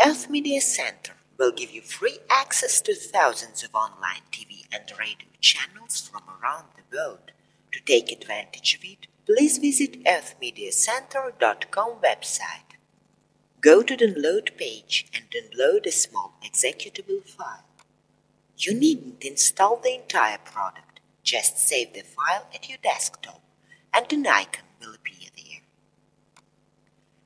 Earth Media Center will give you free access to thousands of online TV and radio channels from around the world. To take advantage of it, please visit earthmediacenter.com website. Go to the download page and download a small executable file. You needn't install the entire product, just save the file at your desktop and an icon will appear there.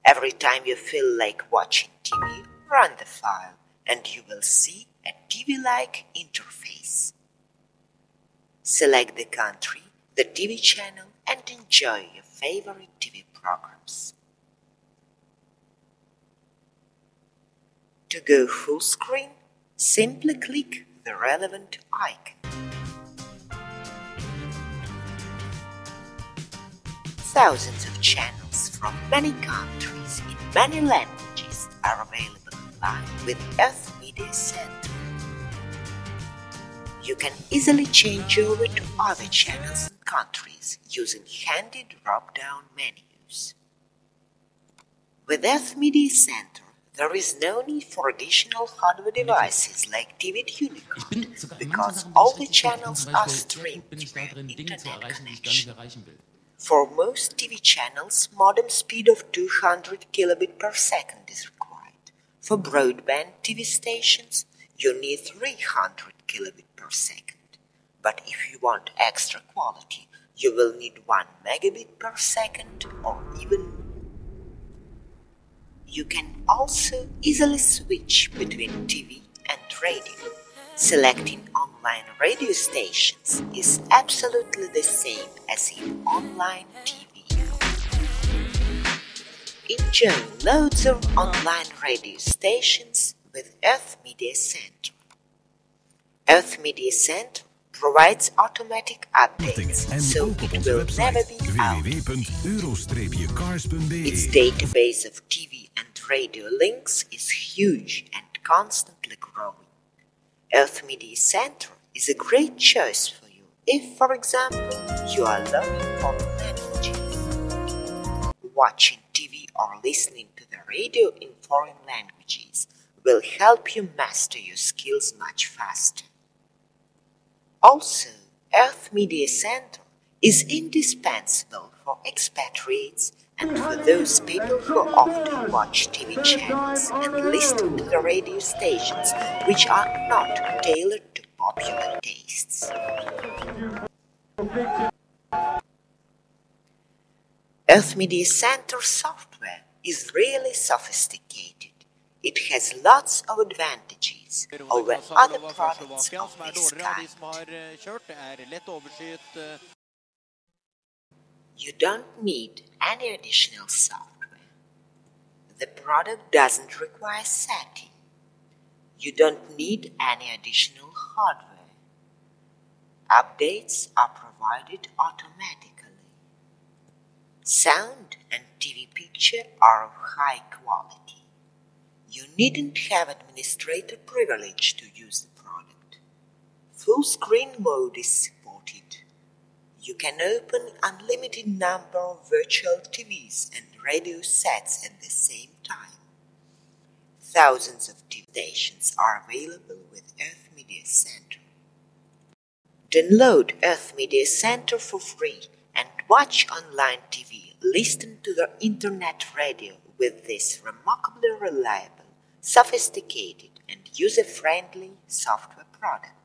Every time you feel like watching TV, run the file and you will see a TV-like interface. Select the country, the TV channel and enjoy your favorite TV programs. To go full screen, simply click the relevant icon. Thousands of channels from many countries in many languages are available with Earth Media Center. You can easily change over to other channels and countries using handy drop-down menus. With Earth Media Center, there is no need for additional hardware devices like TV Unicode because all the channels are streamed via internet connection. For most TV channels, modem speed of 200 kilobit per second is required. For broadband TV stations, you need 300 kilobit per second. But if you want extra quality, you will need 1 megabit per second or even more. you can also easily switch between TV and radio. Selecting online radio stations is absolutely the same as in online TV. Enjoy loads of online radio stations with Earth Media Center. Earth Media Center provides automatic updates, so it will never be out. Its database of TV and radio links is huge and constantly growing. Earth Media Center is a great choice for you if, for example, you are learning foreign languages. Watching TV or listening to the radio in foreign languages will help you master your skills much faster. Also, Earth Media Center is indispensable for expatriates and for those people who often watch TV channels and listen to the radio stations which are not tailored to popular tastes. Earth Media Center software is really sophisticated. It has lots of advantages over other products of this kind. You don't need any additional software. The product doesn't require setting. You don't need any additional hardware. Updates are provided automatically. Sound and TV picture are of high quality. You needn't have administrator privilege to use the product. Full screen mode is supported. You can open unlimited number of virtual TVs and radio sets at the same time. Thousands of TV stations are available with Earth Media Center. Download Earth Media Center for free watch online TV, listen to the internet radio with this remarkably reliable, sophisticated and user-friendly software product.